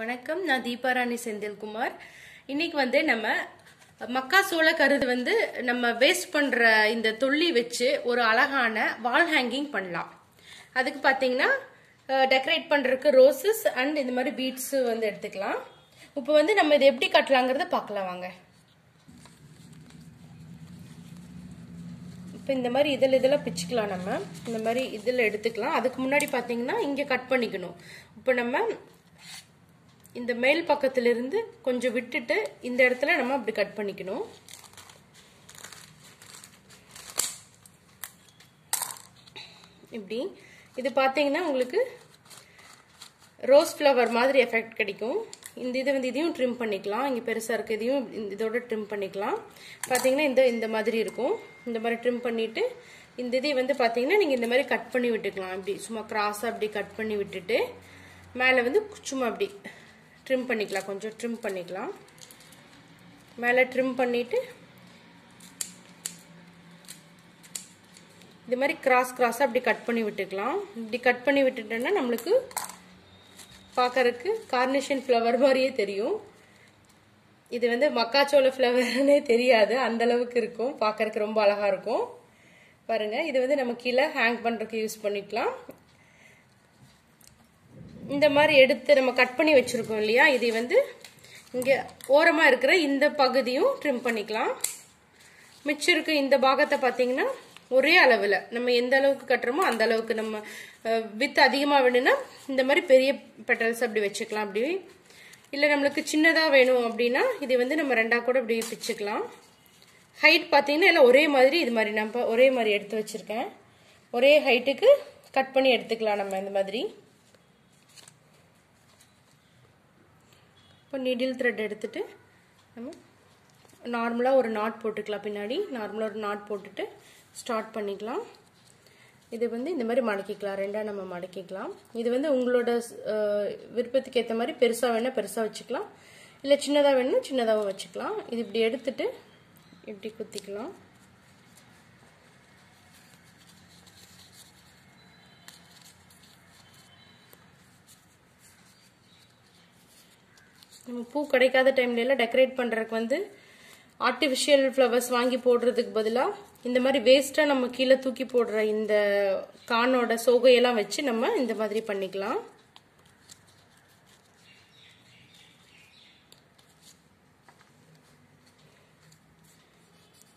வணக்கம் நான் தீபாராணி செந்தில்குமார். இன்னைக்கு வந்து நம்ம மக்காசோள கருது வந்து நம்ம வேஸ்ட் பண்ற இந்த தொல்லி வச்சு ஒரு அழகான வால் ஹேங்கிங் பண்ணலாம். அதுக்கு பார்த்தீங்கன்னா டெக்கரேட் பண்றதுக்கு ரோசஸ் அண்ட் இந்த மாதிரி பீட்ஸ் வந்து எடுத்துக்கலாம். இப்போ வந்து நம்ம இதை எப்படி கட்டலாங்கிறத பார்க்கலாம் வாங்க. இப்போ இந்த மாதிரி இதில் இதெல்லாம் பிச்சுக்கலாம் நம்ம. இந்த மாதிரி இதில் எடுத்துக்கலாம். அதுக்கு முன்னாடி பார்த்தீங்கன்னா இங்கே கட் பண்ணிக்கணும். இப்போ நம்ம இந்த மேல் பக்கத்திலிருந்து கொஞ்சம் விட்டுட்டு இந்த இடத்துல நம்ம அப்படி கட் பண்ணிக்கணும். இப்படி. இது பார்த்தீங்கன்னா உங்களுக்கு ரோஸ் ஃப்ளவர் மாதிரி எஃபெக்ட் கிடைக்கும். இந்த இதை வந்து இதையும் ட்ரிம் பண்ணிக்கலாம். இங்கே பெருசாக இருக்க இதையும் இதோட ட்ரிம் பண்ணிக்கலாம். பார்த்தீங்கன்னா இந்த இந்த மாதிரி இருக்கும். இந்த மாதிரி ட்ரிம் பண்ணிவிட்டு இந்த இதை வந்து பார்த்தீங்கன்னா நீங்கள் இந்த மாதிரி கட் பண்ணி விட்டுக்கலாம். இப்படி சும்மா கிராஸாக அப்படி கட் பண்ணி விட்டுட்டு மேலே வந்து சும்மா அப்படி ட்ரிம் பண்ணிக்கலாம். கொஞ்சம் ட்ரிம் பண்ணிக்கலாம். மேலே ட்ரிம் பண்ணிவிட்டு இது மாதிரி கிராஸ் கிராஸாக அப்படி கட் பண்ணி விட்டுக்கலாம். இப்படி கட் பண்ணி விட்டுட்டோன்னா நம்மளுக்கு பார்க்கறதுக்கு கார்னிஷன் ஃப்ளவர் மாதிரியே தெரியும். இது வந்து மக்காச்சோள ஃப்ளவர்னே தெரியாது. அந்த அளவுக்கு இருக்கும். பார்க்கறதுக்கு ரொம்ப அழகாக இருக்கும். பாருங்கள் இது வந்து நம்ம கீழே ஹேங் பண்ணுறதுக்கு யூஸ் பண்ணிக்கலாம். இந்த மாதிரி எடுத்து நம்ம கட் பண்ணி வச்சுருக்கோம் இல்லையா? இதை வந்து இங்கே ஓரமாக இருக்கிற இந்த பகுதியும் ட்ரிம் பண்ணிக்கலாம். மிச்சம் இருக்க இந்த பாகத்தை பார்த்தீங்கன்னா ஒரே அளவில் நம்ம எந்த அளவுக்கு கட்டுறோமோ அந்த அளவுக்கு நம்ம வித் அதிகமாக வேணும்னா இந்த மாதிரி பெரிய பெட்டல்ஸ் அப்படி வச்சுக்கலாம் அப்படி. இல்லை நம்மளுக்கு சின்னதாக வேணும் அப்படின்னா இதை வந்து நம்ம ரெண்டாக கூட அப்படி பிச்சுக்கலாம். ஹைட் பார்த்தீங்கன்னா எல்லாம் ஒரே மாதிரி இது மாதிரி நம்ம ஒரே மாதிரி எடுத்து வச்சுருக்கேன். ஒரே ஹைட்டுக்கு கட் பண்ணி எடுத்துக்கலாம் நம்ம இந்த மாதிரி. இப்போ நீடில் த்ரெட் எடுத்துகிட்டு நம்ம நார்மலாக ஒரு நாட் போட்டுக்கலாம் பின்னாடி. நார்மலாக ஒரு நாட் போட்டுட்டு ஸ்டார்ட் பண்ணிக்கலாம். இது வந்து இந்த மாதிரி மடக்கிக்கலாம். ரெண்டாக நம்ம மடக்கிக்கலாம். இது வந்து உங்களோட விருப்பத்துக்கு ஏற்ற மாதிரி பெருசாக வேணால் பெருசாக வச்சுக்கலாம். இல்லை சின்னதாக வேணும்னா சின்னதாகவும் வச்சுக்கலாம். இது இப்படி எடுத்துட்டு இப்படி குத்திக்கலாம். நம்ம பூ கிடைக்காத டைம்ல எல்லாம் டெக்கரேட் பண்ணுறதுக்கு வந்து ஆர்டிஃபிஷியல் ஃப்ளவர்ஸ் வாங்கி போடுறதுக்கு பதிலாக இந்த மாதிரி வேஸ்ட்டாக நம்ம கீழே தூக்கி போடுற இந்த கானோட சோகையெல்லாம் வச்சு நம்ம இந்த மாதிரி பண்ணிக்கலாம்.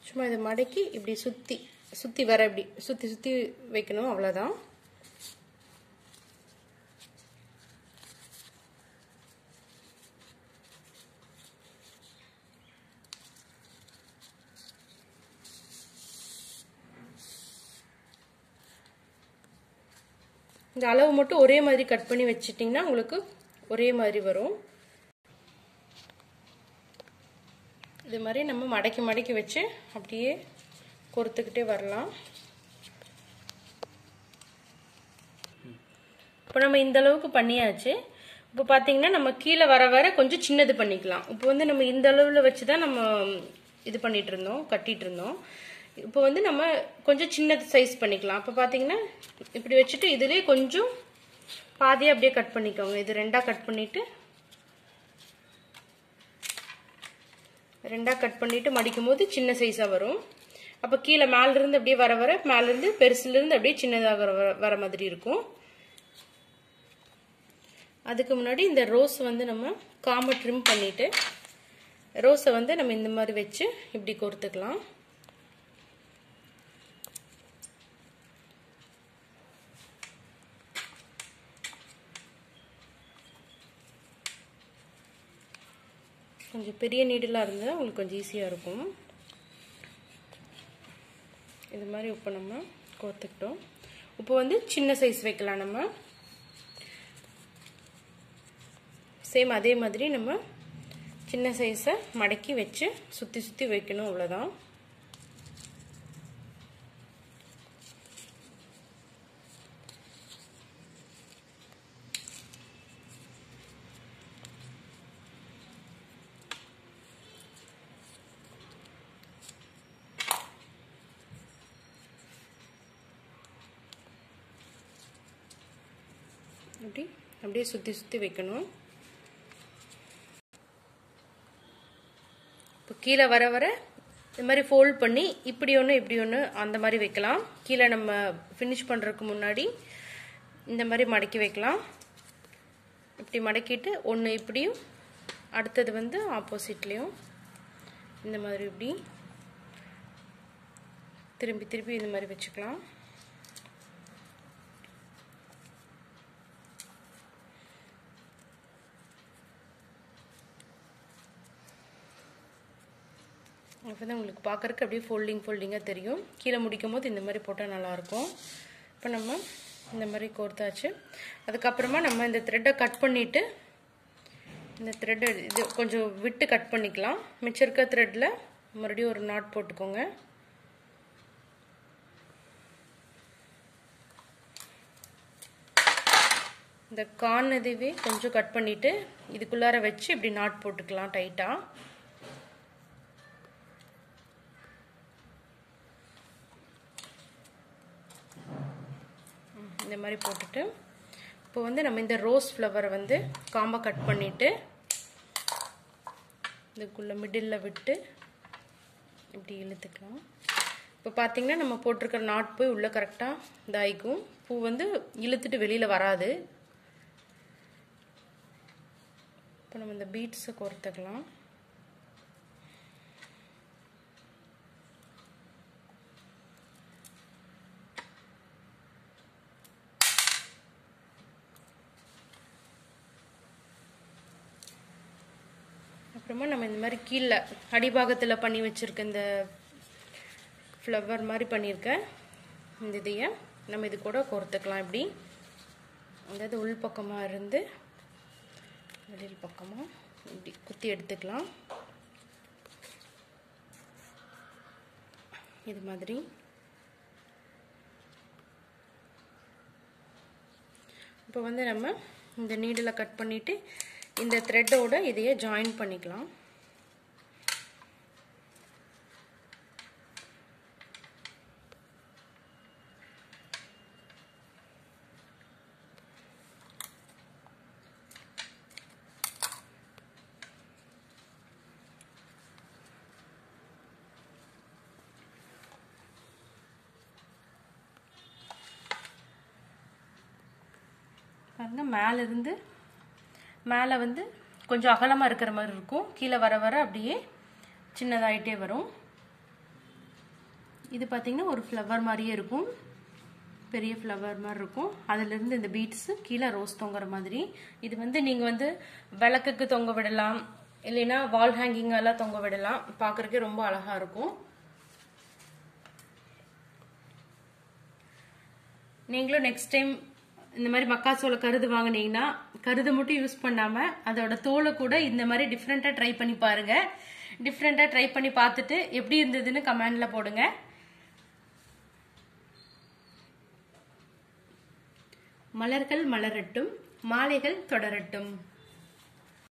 சும்மா இதை மடக்கி இப்படி சுற்றி சுற்றி வர இப்படி சுற்றி சுற்றி வைக்கணும் அவ்வளோதான் இந்த அளவு மட்டும் ஒரே மாதிரி கட் பண்ணி வச்சிட்டிங்கன்னா உங்களுக்கு ஒரே மாதிரி வரும். இது மாதிரி நம்ம மடக்கி மடக்கி வச்சு அப்படியே கொறுத்துக்கிட்டே வரலாம். இப்போ நம்ம இந்த அளவுக்கு பண்ணியாச்சு. இப்போ பார்த்தீங்கன்னா நம்ம கீழே வர வர கொஞ்சம் சின்னது பண்ணிக்கலாம். இப்போ வந்து நம்ம இந்த அளவில் வச்சு தான் நம்ம இது பண்ணிகிட்டு இருந்தோம் கட்டிட்டு இருந்தோம். இப்போ வந்து நம்ம கொஞ்சம் சின்ன சைஸ் பண்ணிக்கலாம். அப்போ பார்த்தீங்கன்னா இப்படி வச்சுட்டு இதுலேயே கொஞ்சம் பாதியாக அப்படியே கட் பண்ணிக்கோங்க. இது ரெண்டாக கட் பண்ணிவிட்டு ரெண்டாக கட் பண்ணிவிட்டு மடிக்கும் போது சின்ன சைஸாக வரும். அப்போ கீழே மேலேருந்து அப்படியே வர வர மேலேருந்து பெருசுலேருந்து அப்படியே சின்னதாக வர வர மாதிரி இருக்கும். அதுக்கு முன்னாடி இந்த ரோஸ் வந்து நம்ம காம்பை ட்ரிம் பண்ணிவிட்டு ரோஸை வந்து நம்ம இந்த மாதிரி வச்சு இப்படி கொடுத்துக்கலாம் கொஞ்சம் பெரிய நீடலாக இருந்தால் உங்களுக்கு கொஞ்சம் ஈஸியாக இருக்கும். இது மாதிரி இப்போ நம்ம கோர்த்துக்கிட்டோம். இப்போ வந்து சின்ன சைஸ் வைக்கலாம் நம்ம. சேம் அதே மாதிரி நம்ம சின்ன சைஸை மடக்கி வச்சு சுற்றி சுற்றி வைக்கணும் அவ்வளோதான் இப்படி அப்படியே சுற்றி சுற்றி வைக்கணும். இப்போ கீழே வர வர இந்த மாதிரி ஃபோல்ட் பண்ணி இப்படி ஒன்று இப்படி ஒன்று அந்த மாதிரி வைக்கலாம். கீழே நம்ம ஃபினிஷ் பண்ணுறதுக்கு முன்னாடி இந்த மாதிரி மடக்கி வைக்கலாம். இப்படி மடக்கிட்டு ஒன்று இப்படியும் அடுத்தது வந்து ஆப்போசிட்லேயும் இந்த மாதிரி இப்படி திரும்பி திரும்பி இந்த மாதிரி வச்சுக்கலாம். அப்போ தான் உங்களுக்கு பார்க்குறக்கு அப்படியே ஃபோல்டிங் ஃபோல்டிங்காக தெரியும். கீழே முடிக்கும் போது இந்த மாதிரி போட்டால் நல்லாயிருக்கும். இப்போ நம்ம இந்த மாதிரி கோர்த்தாச்சு. அதுக்கப்புறமா நம்ம இந்த த்ரெட்டை கட் பண்ணிவிட்டு இந்த த்ரெட்டை இது கொஞ்சம் விட்டு கட் பண்ணிக்கலாம். மிச்சம் இருக்க த்ரெட்டில் மறுபடியும் ஒரு நாட் போட்டுக்கோங்க. இந்த கான் இதுவே கொஞ்சம் கட் பண்ணிவிட்டு இதுக்குள்ளார வச்சு இப்படி நாட் போட்டுக்கலாம் டைட்டாக இந்த மாதிரி போட்டுட்டு இப்போ வந்து நம்ம இந்த ரோஸ் ஃப்ளவரை வந்து காம்பை கட் பண்ணிவிட்டு இதுக்குள்ளே மிடில் விட்டு இப்படி இழுத்துக்கலாம். இப்போ பார்த்தீங்கன்னா நம்ம போட்டிருக்கிற நாட் போய் உள்ளே கரெக்டாக இதாகிக்கும் பூ வந்து இழுத்துட்டு வெளியில் வராது. இப்போ நம்ம இந்த பீட்ஸை கோர்த்துக்கலாம். அப்புறமா நம்ம இந்த மாதிரி கீழே அடிபாகத்தில் பண்ணி வச்சுருக்க இந்த ஃப்ளவர் மாதிரி பண்ணியிருக்கேன். இந்த இதையை நம்ம இது கூட கோர்த்துக்கலாம் இப்படி. அதாவது உள் பக்கமாக இருந்து வெளியில் பக்கமாக இப்படி குத்தி எடுத்துக்கலாம். இது மாதிரி. இப்போ வந்து நம்ம இந்த நீடில் கட் பண்ணிவிட்டு இந்த த்ரெட்டோட இதையே ஜாயின் பண்ணிக்கலாம். பாருங்க மேலேருந்து மேலே வந்து கொஞ்சம் அகலமாக இருக்கிற மாதிரி இருக்கும். கீழே வர வர அப்படியே சின்னதாயிட்டே வரும். இது பார்த்தீங்கன்னா ஒரு ஃப்ளவர் மாதிரியே இருக்கும். பெரிய ஃப்ளவர் மாதிரி இருக்கும். அதுலேருந்து இந்த பீட்ஸு கீழே ரோஸ் தொங்குற மாதிரி. இது வந்து நீங்கள் வந்து விளக்குக்கு தொங்க விடலாம். இல்லைன்னா வால் ஹேங்கிங்கெல்லாம் தொங்க விடலாம். பார்க்குறக்கே ரொம்ப அழகாக இருக்கும். நீங்களும் நெக்ஸ்ட் டைம் இந்த மாதிரி மக்காச்சோள கருது வாங்கினீங்கன்னா கருது மட்டும் யூஸ் பண்ணாம அதோட தோலை கூட இந்த மாதிரி டிஃப்ரெண்டா ட்ரை பண்ணி பாருங்க. டிஃப்ரெண்டா ட்ரை பண்ணி பார்த்துட்டு எப்படி இருந்ததுன்னு கமெண்ட்ல போடுங்க. மலர்கள் மலரட்டும் மாலைகள் தொடரட்டும்.